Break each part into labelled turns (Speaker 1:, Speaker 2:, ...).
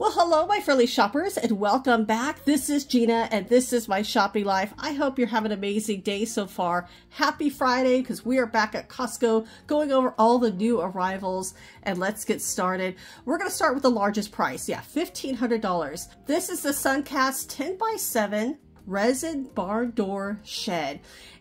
Speaker 1: Well, hello, my friendly shoppers, and welcome back. This is Gina, and this is my shopping life. I hope you're having an amazing day so far. Happy Friday, because we are back at Costco going over all the new arrivals, and let's get started. We're going to start with the largest price. Yeah, $1,500. This is the Suncast 10 by 7 resin barn door shed.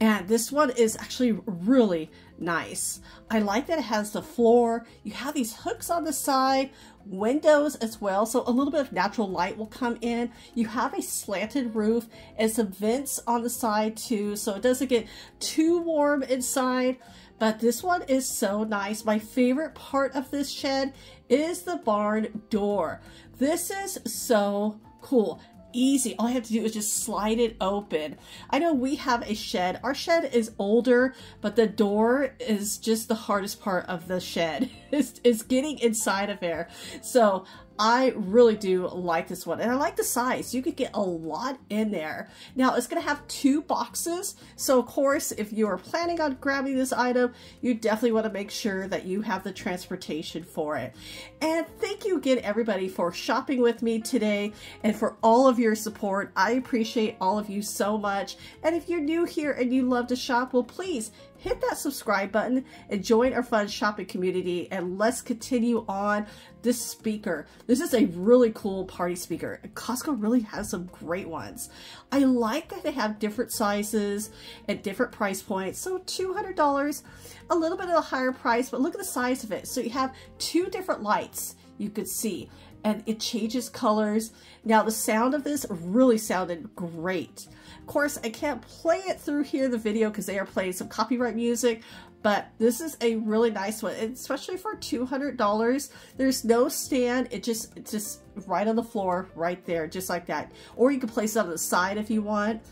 Speaker 1: And this one is actually really nice. I like that it has the floor. You have these hooks on the side, windows as well, so a little bit of natural light will come in. You have a slanted roof and some vents on the side too, so it doesn't get too warm inside. But this one is so nice. My favorite part of this shed is the barn door. This is so cool easy. All I have to do is just slide it open. I know we have a shed. Our shed is older, but the door is just the hardest part of the shed. it's, it's getting inside of there. So I really do like this one and I like the size. You could get a lot in there. Now it's going to have two boxes. So of course, if you are planning on grabbing this item, you definitely want to make sure that you have the transportation for it. And thank you again everybody for shopping with me today and for all of your support. I appreciate all of you so much. And if you're new here and you love to shop, well please hit that subscribe button and join our fun shopping community and let's continue on this speaker. This is a really cool party speaker. Costco really has some great ones. I like that they have different sizes and different price points. So $200, a little bit of a higher price, but look at the size of it. So you have two different lights you could see and it changes colors. Now the sound of this really sounded great. Of course, I can't play it through here the video because they are playing some copyright music, but this is a really nice one, especially for $200. There's no stand. It just, it's just right on the floor, right there, just like that. Or you can place it on the side if you want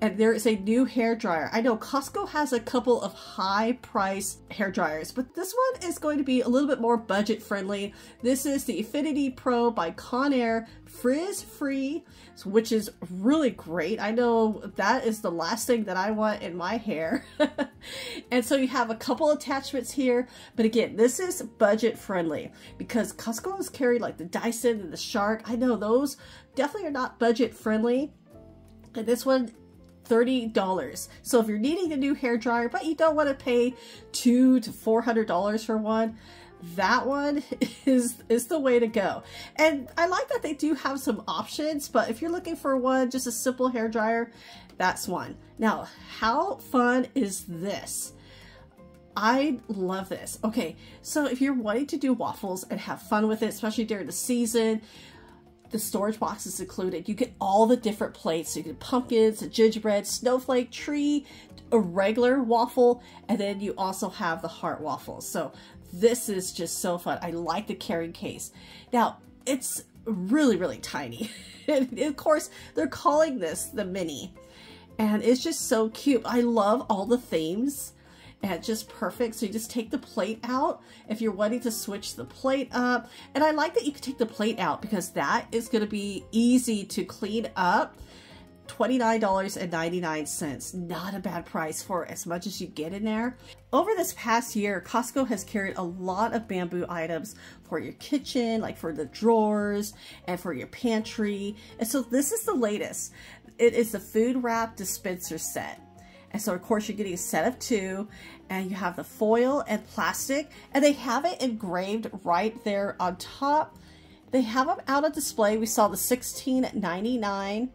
Speaker 1: and there is a new hair dryer. I know Costco has a couple of high price hair dryers, but this one is going to be a little bit more budget friendly. This is the Affinity Pro by Conair frizz free, which is really great. I know that is the last thing that I want in my hair. and so you have a couple attachments here, but again, this is budget friendly because Costco has carried like the Dyson and the Shark. I know those definitely are not budget friendly. And this one $30. So if you're needing a new hair dryer, but you don't want to pay two to $400 for one, that one is is the way to go. And I like that they do have some options, but if you're looking for one, just a simple hair dryer, that's one. Now, how fun is this? I love this. Okay, so if you're wanting to do waffles and have fun with it, especially during the season, the storage box is included. You get all the different plates. So you get pumpkins, a gingerbread, snowflake, tree, a regular waffle, and then you also have the heart waffles. So this is just so fun. I like the carrying case. Now, it's really, really tiny. of course, they're calling this the mini. And it's just so cute. I love all the themes and just perfect. So you just take the plate out if you're wanting to switch the plate up. And I like that you can take the plate out because that is going to be easy to clean up. $29.99. Not a bad price for as much as you get in there. Over this past year, Costco has carried a lot of bamboo items for your kitchen, like for the drawers and for your pantry. And so this is the latest. It is the food wrap dispenser set. And so of course you're getting a set of two and you have the foil and plastic and they have it engraved right there on top. They have them out of display. We saw the $16.99.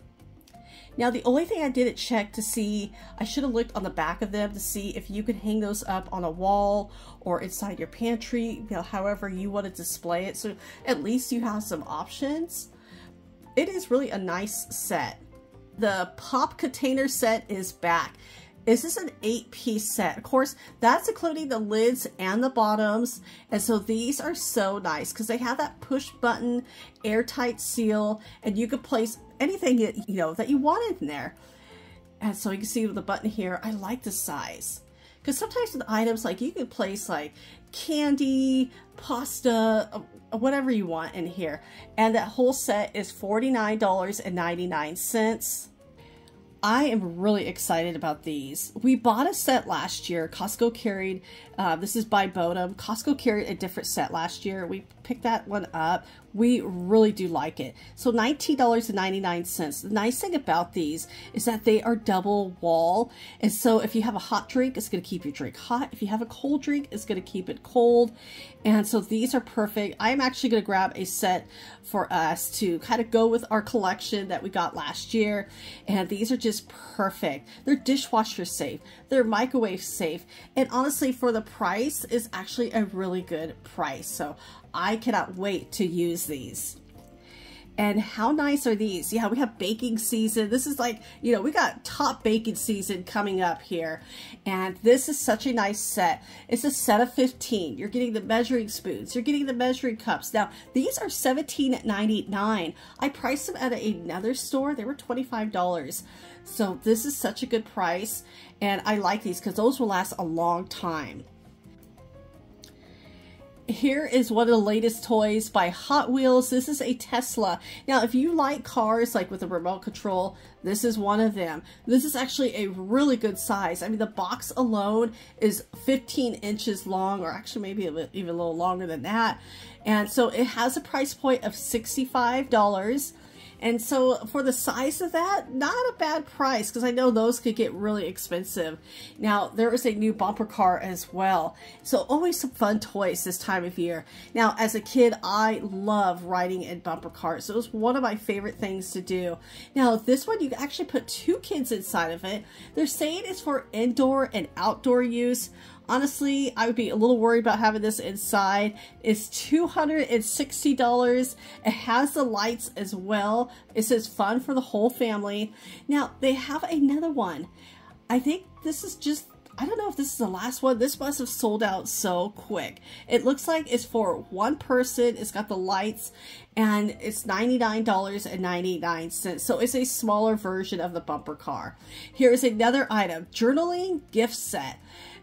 Speaker 1: Now the only thing I didn't check to see, I should have looked on the back of them to see if you could hang those up on a wall or inside your pantry, you know, however you want to display it. So at least you have some options. It is really a nice set. The pop container set is back. This is an eight piece set? Of course, that's including the lids and the bottoms. And so these are so nice because they have that push button airtight seal and you could place anything that, you know, that you wanted in there. And so you can see with the button here, I like the size. Because sometimes with items, like you could place like candy, pasta, uh, whatever you want in here. And that whole set is $49.99. I am really excited about these. We bought a set last year. Costco carried, uh, this is by Bodum. Costco carried a different set last year. We picked that one up. We really do like it. So $19.99. The nice thing about these is that they are double wall. And so if you have a hot drink, it's going to keep your drink hot. If you have a cold drink, it's going to keep it cold. And so these are perfect. I'm actually going to grab a set for us to kind of go with our collection that we got last year. And these are just perfect. They're dishwasher safe. They're microwave safe. And honestly, for the price is actually a really good price. So I cannot wait to use these. And how nice are these? Yeah, we have baking season. This is like, you know, we got top baking season coming up here. And this is such a nice set. It's a set of 15. You're getting the measuring spoons. You're getting the measuring cups. Now, these are $17.99. I priced them at another store. They were $25. So this is such a good price. And I like these because those will last a long time here is one of the latest toys by Hot Wheels. This is a Tesla. Now, if you like cars like with a remote control, this is one of them. This is actually a really good size. I mean, the box alone is 15 inches long, or actually maybe a little, even a little longer than that. And so it has a price point of $65. And so for the size of that, not a bad price because I know those could get really expensive. Now, there is a new bumper car as well. So always some fun toys this time of year. Now, as a kid, I love riding in bumper cars. It was one of my favorite things to do. Now, this one, you actually put two kids inside of it. They're saying it's for indoor and outdoor use. Honestly, I would be a little worried about having this inside. It's $260. It has the lights as well. It says fun for the whole family. Now, they have another one. I think this is just I don't know if this is the last one. This must have sold out so quick. It looks like it's for one person. It's got the lights and it's $99.99. So it's a smaller version of the bumper car. Here is another item, journaling gift set.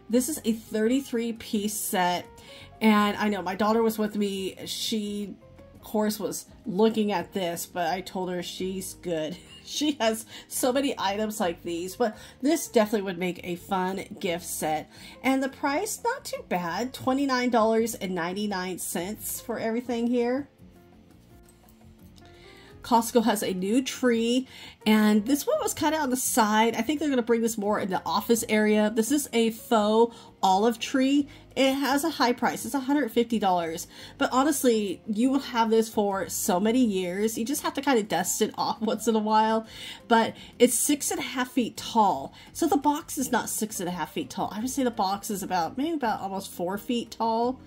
Speaker 1: This is a 33 piece set. And I know my daughter was with me. She, of course, was looking at this, but I told her she's good. she has so many items like these, but this definitely would make a fun gift set. And the price, not too bad, $29.99 for everything here. Costco has a new tree and this one was kind of on the side. I think they're going to bring this more in the office area. This is a faux olive tree. It has a high price. It's $150. But honestly, you will have this for so many years. You just have to kind of dust it off once in a while. But it's six and a half feet tall. So the box is not six and a half feet tall. I would say the box is about maybe about almost four feet tall.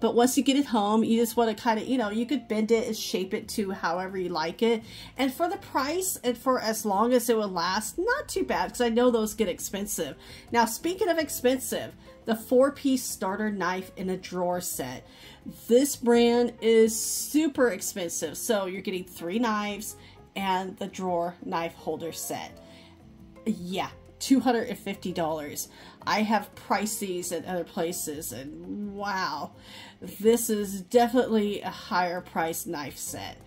Speaker 1: But once you get it home, you just want to kind of, you know, you could bend it and shape it to however you like it. And for the price and for as long as it would last, not too bad because I know those get expensive. Now, speaking of expensive, the four-piece starter knife in a drawer set. This brand is super expensive. So you're getting three knives and the drawer knife holder set. Yeah, $250. I have priced these at other places and wow, this is definitely a higher price knife set.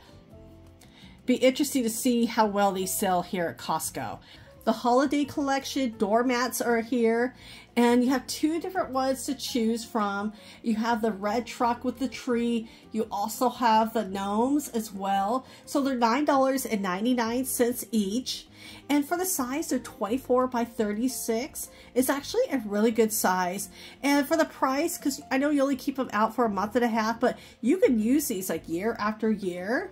Speaker 1: Be interesting to see how well these sell here at Costco. The holiday collection doormats are here and you have two different ones to choose from. You have the red truck with the tree. You also have the gnomes as well. So they're $9.99 each. And for the size, they're 24 by 36. It's actually a really good size. And for the price, because I know you only keep them out for a month and a half, but you can use these like year after year.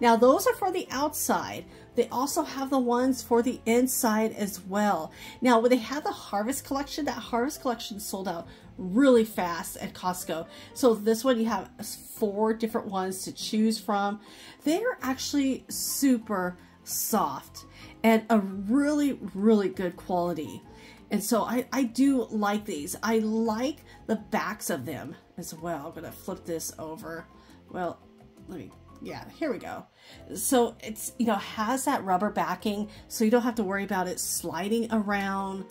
Speaker 1: Now those are for the outside. They also have the ones for the inside as well. Now when they have the Harvest Collection, that Harvest Collection sold out really fast at Costco. So this one you have four different ones to choose from. They're actually super soft and a really, really good quality. And so I, I do like these. I like the backs of them as well. I'm going to flip this over. Well, let me yeah, here we go. So it's, you know, has that rubber backing so you don't have to worry about it sliding around.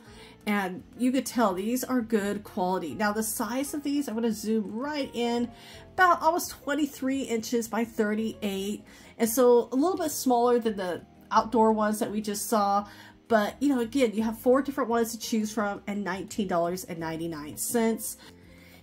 Speaker 1: And you could tell these are good quality. Now the size of these, I'm to zoom right in, about almost 23 inches by 38. And so a little bit smaller than the outdoor ones that we just saw. But, you know, again, you have four different ones to choose from and $19.99.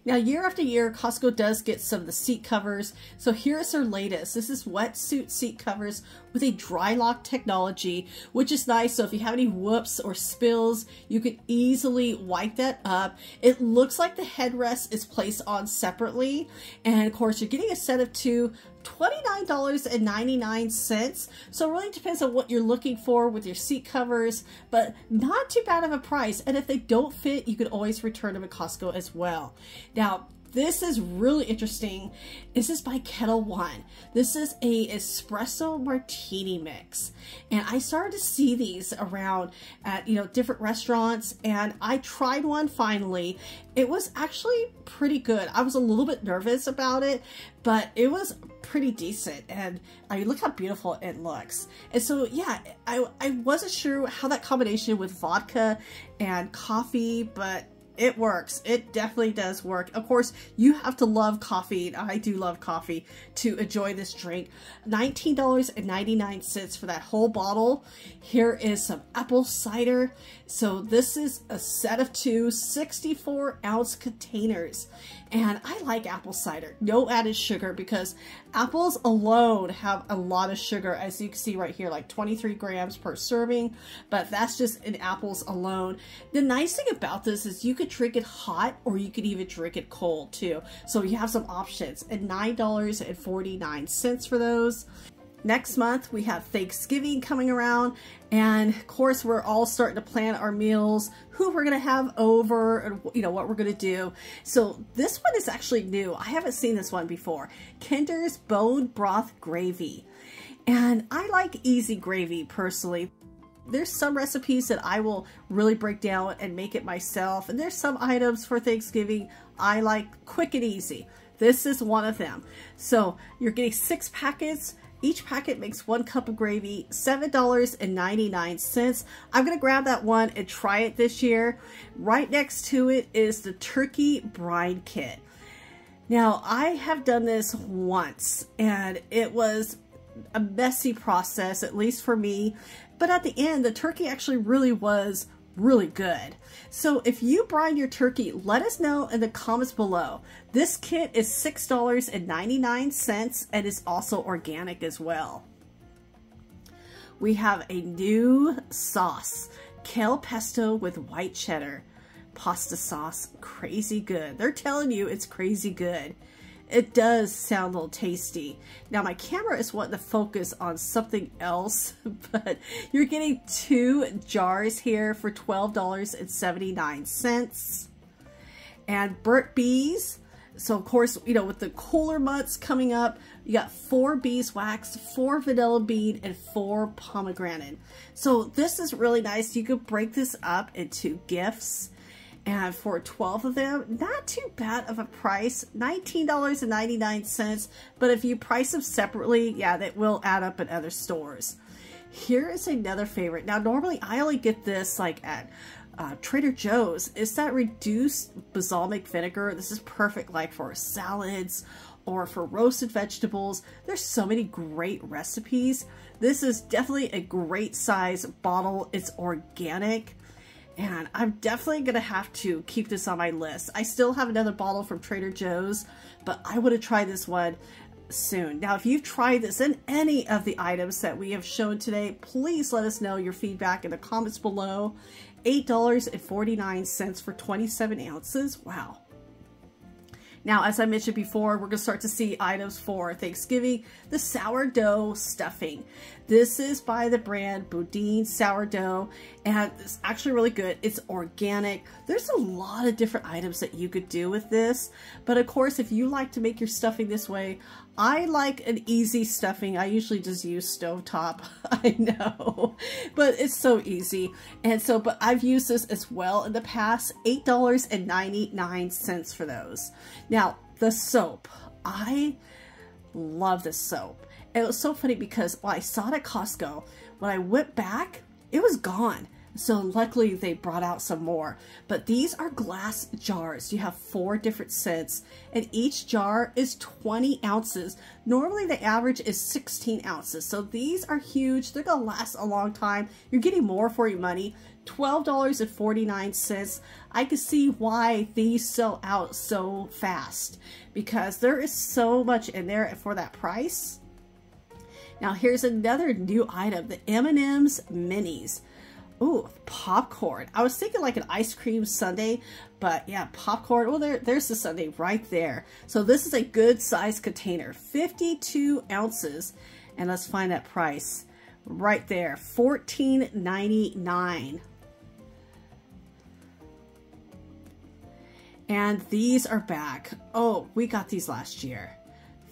Speaker 1: Now, year after year, Costco does get some of the seat covers. So here's their latest. This is wetsuit seat covers with a dry lock technology, which is nice. So if you have any whoops or spills, you can easily wipe that up. It looks like the headrest is placed on separately. And of course, you're getting a set of two $29.99. So it really depends on what you're looking for with your seat covers, but not too bad of a price. And if they don't fit, you can always return them at Costco as well. Now, this is really interesting. This is by Ketel One. This is a espresso martini mix. And I started to see these around at, you know, different restaurants and I tried one finally. It was actually pretty good. I was a little bit nervous about it, but it was pretty decent and I mean, look how beautiful it looks. And so, yeah, I, I wasn't sure how that combination with vodka and coffee, but it works. It definitely does work. Of course, you have to love coffee. I do love coffee to enjoy this drink. $19.99 for that whole bottle. Here is some apple cider. So this is a set of two 64 ounce containers. And I like apple cider, no added sugar because apples alone have a lot of sugar as you can see right here, like 23 grams per serving, but that's just in apples alone. The nice thing about this is you could drink it hot or you could even drink it cold too. So you have some options and $9.49 for those. Next month, we have Thanksgiving coming around, and of course, we're all starting to plan our meals, who we're going to have over, and you know, what we're going to do. So this one is actually new. I haven't seen this one before. Kinder's Bone Broth Gravy. And I like easy gravy personally. There's some recipes that I will really break down and make it myself. And there's some items for Thanksgiving I like quick and easy. This is one of them. So you're getting six packets each packet makes one cup of gravy, $7.99. I'm going to grab that one and try it this year. Right next to it is the turkey brine kit. Now, I have done this once and it was a messy process, at least for me. But at the end, the turkey actually really was really good. So if you brine your turkey, let us know in the comments below. This kit is $6.99 and is also organic as well. We have a new sauce, kale pesto with white cheddar. Pasta sauce, crazy good. They're telling you it's crazy good it does sound a little tasty. Now my camera is wanting to focus on something else, but you're getting two jars here for $12.79. And Burnt Bees, so of course, you know, with the cooler months coming up, you got four beeswax, four vanilla bean, and four pomegranate. So this is really nice. You could break this up into gifts and for 12 of them, not too bad of a price, $19.99. But if you price them separately, yeah, that will add up at other stores. Here is another favorite. Now, normally I only get this like at uh, Trader Joe's. It's that reduced balsamic vinegar. This is perfect like for salads or for roasted vegetables. There's so many great recipes. This is definitely a great size bottle. It's organic. And I'm definitely to have to keep this on my list. I still have another bottle from Trader Joe's, but I want to try this one soon. Now, if you've tried this in any of the items that we have shown today, please let us know your feedback in the comments below. $8.49 for 27 ounces. Wow. Now, as I mentioned before, we're going to start to see items for Thanksgiving, the sourdough stuffing. This is by the brand Boudin Sourdough, and it's actually really good. It's organic. There's a lot of different items that you could do with this, but of course, if you like to make your stuffing this way, I like an easy stuffing. I usually just use stovetop. I know, but it's so easy. And so, but I've used this as well in the past. $8.99 for those. Now, the soap. I love this soap. It was so funny because well, I saw it at Costco. When I went back, it was gone. So luckily they brought out some more. But these are glass jars. You have four different scents and each jar is 20 ounces. Normally the average is 16 ounces. So these are huge. They're to last a long time. You're getting more for your money. $12.49. I can see why these sell out so fast because there is so much in there for that price. Now here's another new item, the M&M's Minis. Ooh, popcorn. I was thinking like an ice cream sundae, but yeah, popcorn. Well, there, there's the sundae right there. So this is a good size container, 52 ounces. And let's find that price right there, $14.99. And these are back. Oh, we got these last year.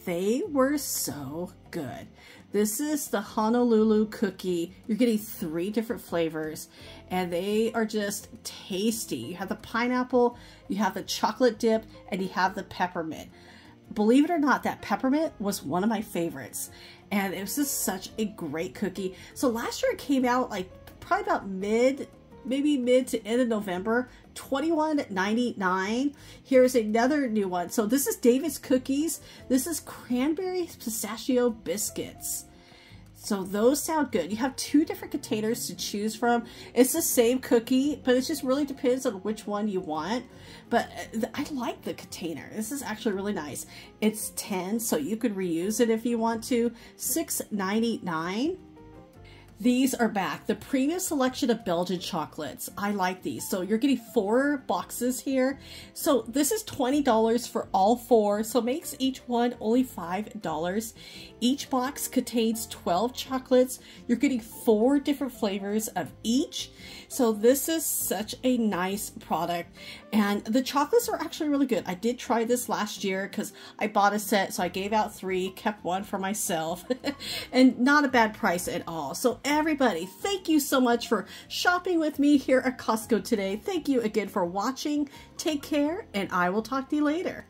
Speaker 1: They were so good. This is the Honolulu cookie. You're getting three different flavors and they are just tasty. You have the pineapple, you have the chocolate dip, and you have the peppermint. Believe it or not, that peppermint was one of my favorites. And it was just such a great cookie. So last year it came out like probably about mid maybe mid to end of November, $21.99. Here's another new one. So this is David's Cookies. This is cranberry pistachio biscuits. So those sound good. You have two different containers to choose from. It's the same cookie, but it just really depends on which one you want. But uh, I like the container. This is actually really nice. It's 10, so you could reuse it if you want to. $6.99. These are back. The premium selection of Belgian chocolates. I like these. So you're getting four boxes here. So this is $20 for all four. So makes each one only $5. Each box contains 12 chocolates. You're getting four different flavors of each. So this is such a nice product. And the chocolates are actually really good. I did try this last year because I bought a set. So I gave out three, kept one for myself. and not a bad price at all. So everybody, thank you so much for shopping with me here at Costco today. Thank you again for watching. Take care and I will talk to you later.